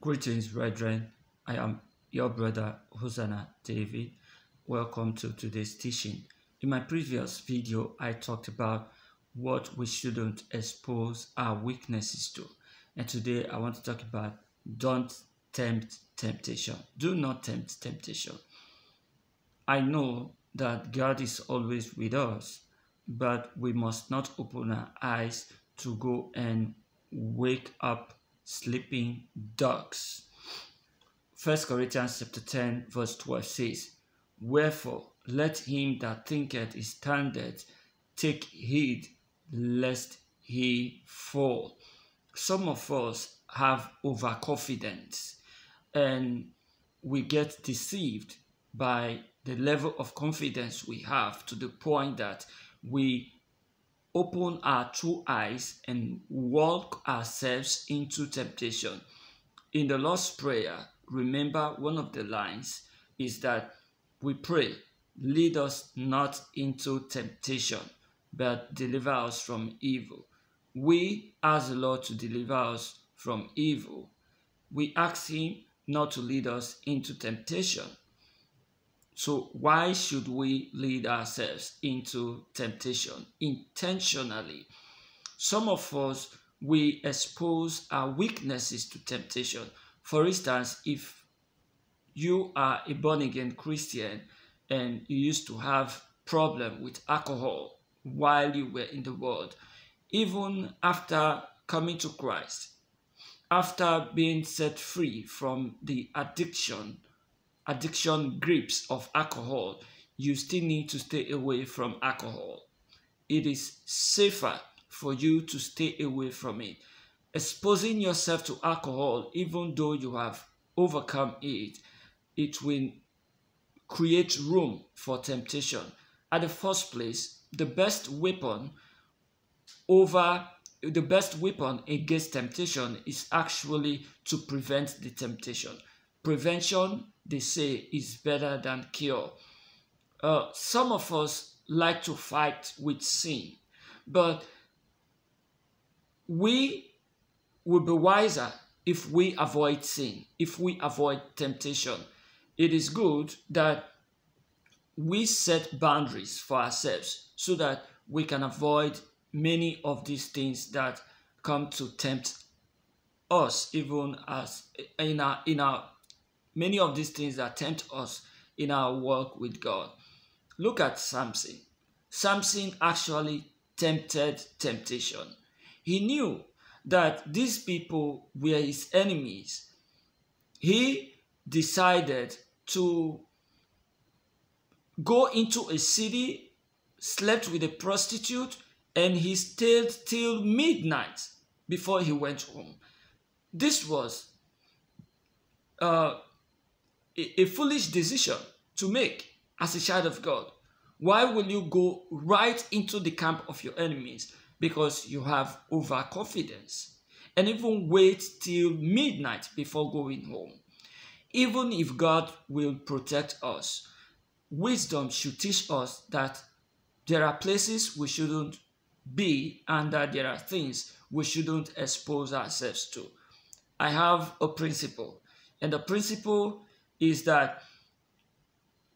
Greetings, brethren. I am your brother Hosanna David. Welcome to today's teaching. In my previous video, I talked about what we shouldn't expose our weaknesses to. And today, I want to talk about don't tempt temptation. Do not tempt temptation. I know that God is always with us, but we must not open our eyes to go and wake up sleeping dogs. 1 Corinthians chapter 10 verse 12 says, Wherefore let him that thinketh he standeth take heed lest he fall. Some of us have overconfidence and we get deceived by the level of confidence we have to the point that we open our true eyes and walk ourselves into temptation. In the Lord's Prayer, remember one of the lines is that we pray, lead us not into temptation, but deliver us from evil. We ask the Lord to deliver us from evil. We ask Him not to lead us into temptation so, why should we lead ourselves into temptation intentionally? Some of us, we expose our weaknesses to temptation. For instance, if you are a born again Christian and you used to have problem with alcohol while you were in the world, even after coming to Christ, after being set free from the addiction addiction grips of alcohol, you still need to stay away from alcohol. It is safer for you to stay away from it. Exposing yourself to alcohol, even though you have overcome it, it will create room for temptation. At the first place, the best weapon over the best weapon against temptation is actually to prevent the temptation. Prevention they say is better than cure. Uh, some of us like to fight with sin, but we will be wiser if we avoid sin, if we avoid temptation. It is good that we set boundaries for ourselves so that we can avoid many of these things that come to tempt us even as in our in our many of these things that tempt us in our work with God. Look at Samson. Samson actually tempted temptation. He knew that these people were his enemies. He decided to go into a city, slept with a prostitute, and he stayed till midnight before he went home. This was uh, a, foolish decision to make as a child of God. Why will you go right into the camp of your enemies? Because you have overconfidence. And even wait till midnight before going home. Even if God will protect us, wisdom should teach us that there are places we shouldn't be and that there are things we shouldn't expose ourselves to. I have a principle, and the principle is that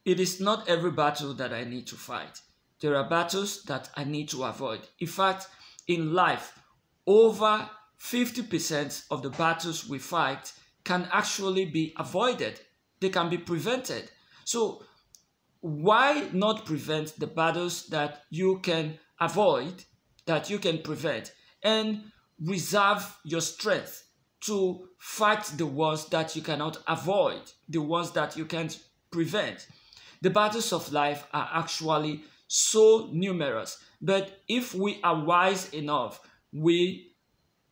it is not every battle that I need to fight. There are battles that I need to avoid. In fact, in life, over 50% of the battles we fight can actually be avoided. They can be prevented. So why not prevent the battles that you can avoid, that you can prevent, and reserve your strength to fight the ones that you cannot avoid, the ones that you can't prevent. The battles of life are actually so numerous, but if we are wise enough, we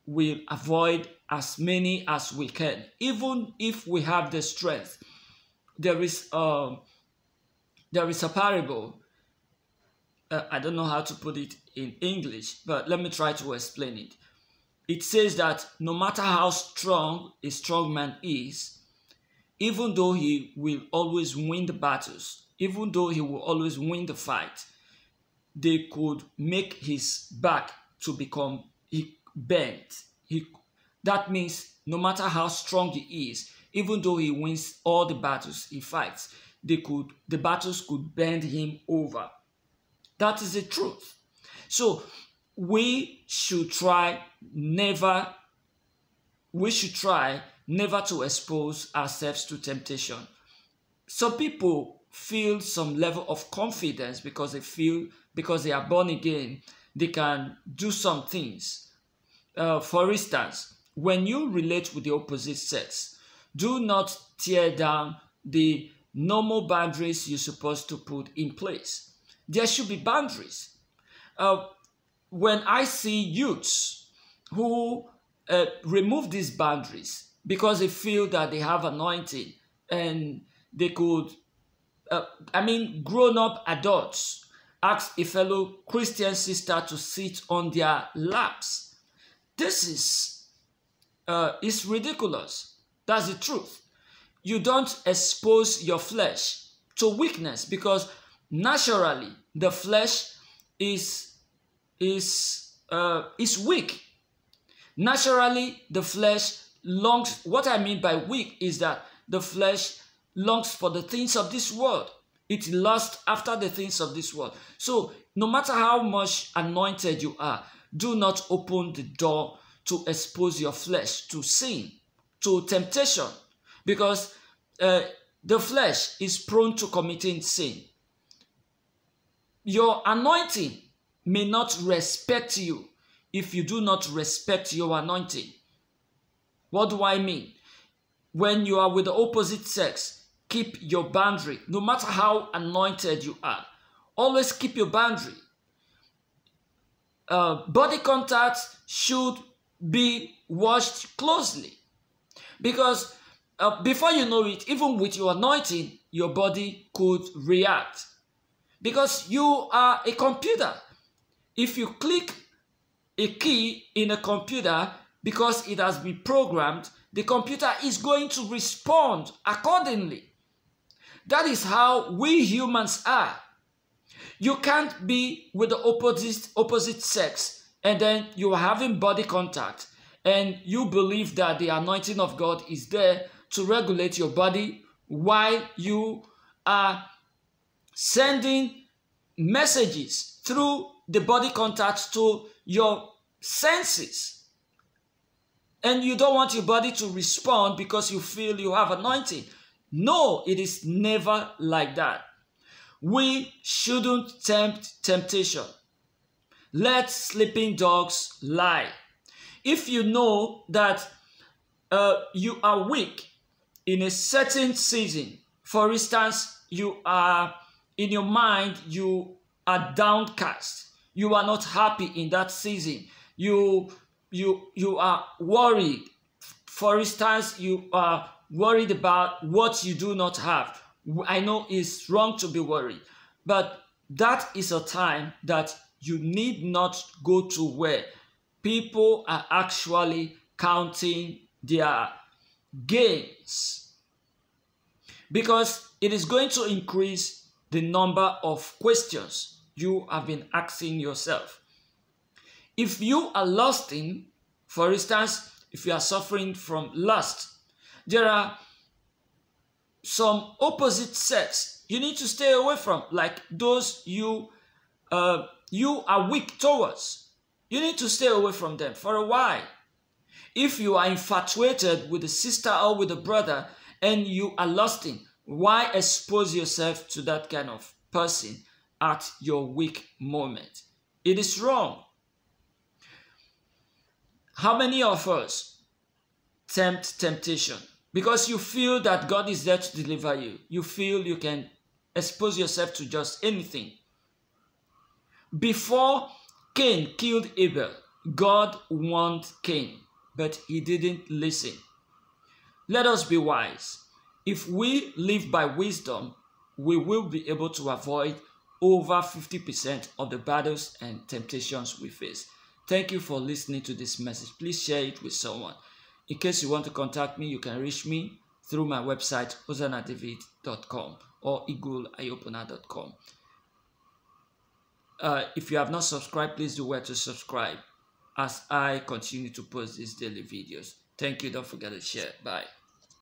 will avoid as many as we can, even if we have the strength. There is a, there is a parable. Uh, I don't know how to put it in English, but let me try to explain it it says that no matter how strong a strong man is, even though he will always win the battles, even though he will always win the fight, they could make his back to become bent. He, that means no matter how strong he is, even though he wins all the battles he fights, they could the battles could bend him over. That is the truth. So we should try never we should try never to expose ourselves to temptation. Some people feel some level of confidence because they feel because they are born again, they can do some things. Uh, for instance, when you relate with the opposite sex, do not tear down the normal boundaries you're supposed to put in place. There should be boundaries. Uh, when I see youths who uh, remove these boundaries because they feel that they have anointing and they could, uh, I mean, grown up adults ask a fellow Christian sister to sit on their laps. This is uh, is ridiculous. That's the truth. You don't expose your flesh to weakness because naturally the flesh is is uh, is weak. Naturally, the flesh longs. What I mean by weak is that the flesh longs for the things of this world. It lusts after the things of this world. So, no matter how much anointed you are, do not open the door to expose your flesh to sin, to temptation, because uh, the flesh is prone to committing sin. Your anointing may not respect you if you do not respect your anointing. What do I mean? When you are with the opposite sex, keep your boundary. No matter how anointed you are, always keep your boundary. Uh, body contact should be watched closely because uh, before you know it, even with your anointing, your body could react because you are a computer. If you click a key in a computer because it has been programmed, the computer is going to respond accordingly. That is how we humans are. You can't be with the opposite, opposite sex and then you are having body contact and you believe that the anointing of God is there to regulate your body while you are sending messages through the body contact to your senses. And you don't want your body to respond because you feel you have anointing. No, it is never like that. We shouldn't tempt temptation. Let sleeping dogs lie. If you know that uh, you are weak in a certain season, for instance, you are in your mind, you are downcast, you are not happy in that season, you you you are worried. For instance, you are worried about what you do not have. I know it's wrong to be worried, but that is a time that you need not go to where people are actually counting their gains because it is going to increase the number of questions you have been asking yourself. If you are lusting, for instance, if you are suffering from lust, there are some opposite sex you need to stay away from, like those you uh, you are weak towards. You need to stay away from them for a while. If you are infatuated with a sister or with a brother and you are lusting, why expose yourself to that kind of person at your weak moment? It is wrong. How many of us tempt temptation? Because you feel that God is there to deliver you. You feel you can expose yourself to just anything. Before Cain killed Abel, God warned Cain, but he didn't listen. Let us be wise. If we live by wisdom, we will be able to avoid over 50% of the battles and temptations we face. Thank you for listening to this message. Please share it with someone. In case you want to contact me, you can reach me through my website, hosannadavid.com or eagleeyeopener.com. Uh, if you have not subscribed, please do where to subscribe as I continue to post these daily videos. Thank you. Don't forget to share. Bye.